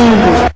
O,